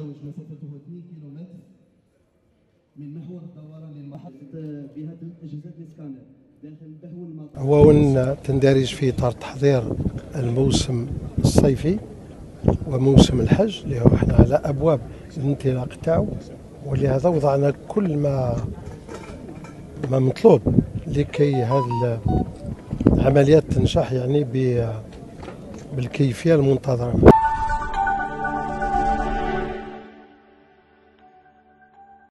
تتجاوز مسافته 2 كيلومتر من محور الدوران للمحطة بهذه الأجهزة الإسكانر داخل بهو المطار. هو وين تندرج في إطار تحضير الموسم الصيفي وموسم الحج اللي هو إحنا على أبواب الانطلاق تاعو. ولهذا وضعنا كل ما ما مطلوب لكي هذه العمليات تنجح يعني بالكيفية المنتظرة.